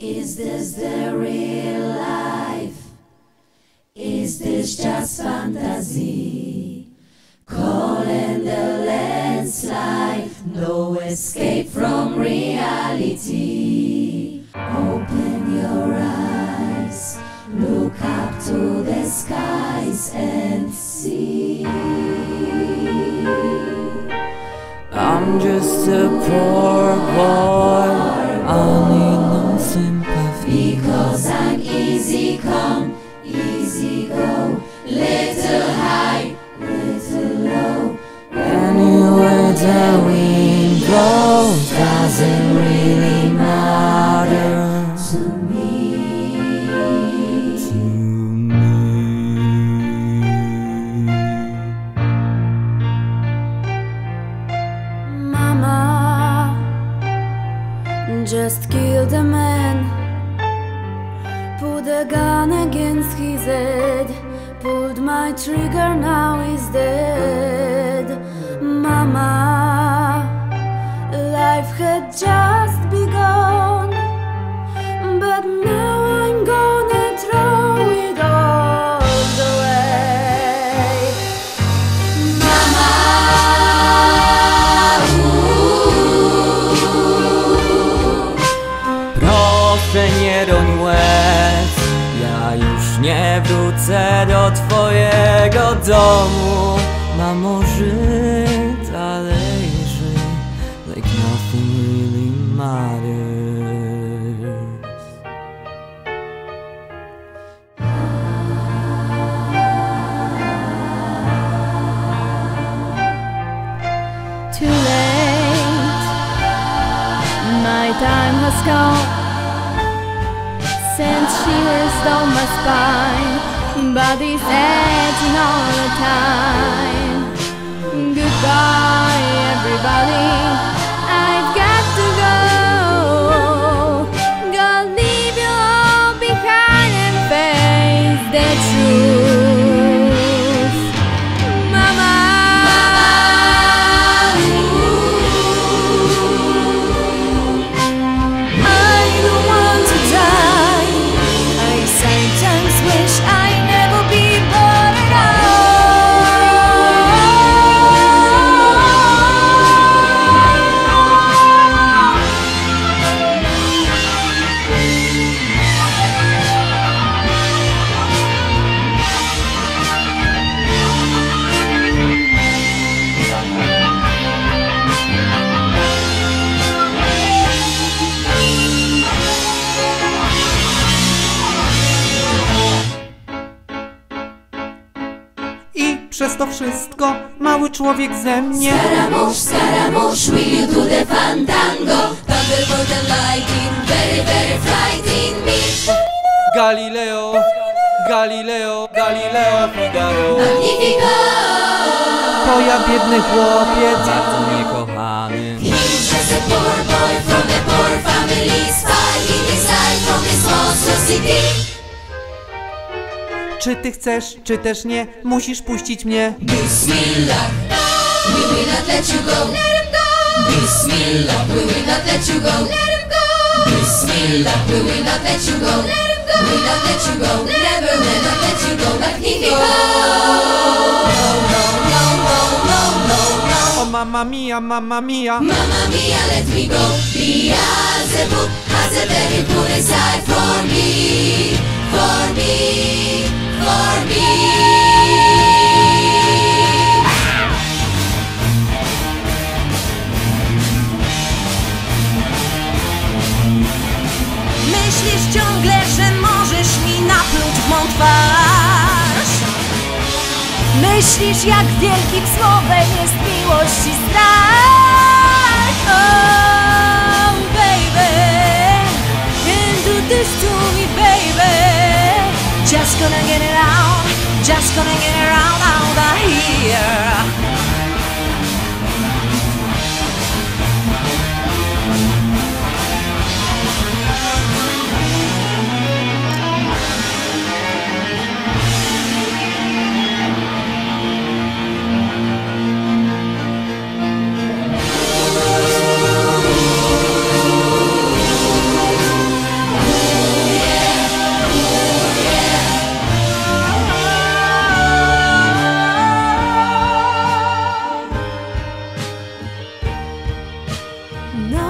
Is this the real life? Is this just fantasy? Calling the landslide, no escape from reality. Open your eyes, look up to the skies and see. I'm just a poor boy. High, little low. Anyway, the doesn't really matter To me, to me. Mama, just kill the man. Put a gun against his head. Pulled my trigger, now he's dead. Mama, life had just begun. Wrócę do twojego domu. Mamo, żyj dalej, żyj Like nothing really matters. Too late, my time has come. Since she shivers down my spine, body's aching all the time. Goodbye, everybody. To wszystko mały człowiek ze mnie Scaramouche, Scaramouche, will you do the fandango? Thunderbolt and lightning, very, very frightening me. Galileo, Galileo, Galileo Figaro Magnifico! To ja biedny chłopiec Bardzo niekochany He's just a poor boy from a poor family, spying inside from his monstrosity. Czy ty chcesz, czy też nie, musisz puścić mnie Bismillah, we will not let you go. Let him go. Bismillah, we will not let you go. Let him go. Bismillah, we will not let you go. Let him go. We will not let you go. Never will not let you go. Magnifico. No, no, no, no, no, no. O mamma mia, mamma mia Mamma mia, let me go. Beelzebub has a aside Myślisz jak wielkim słowem jest miłość i strach? Oh baby Can't do this to me baby. Just gonna get it out Just gonna get it out No.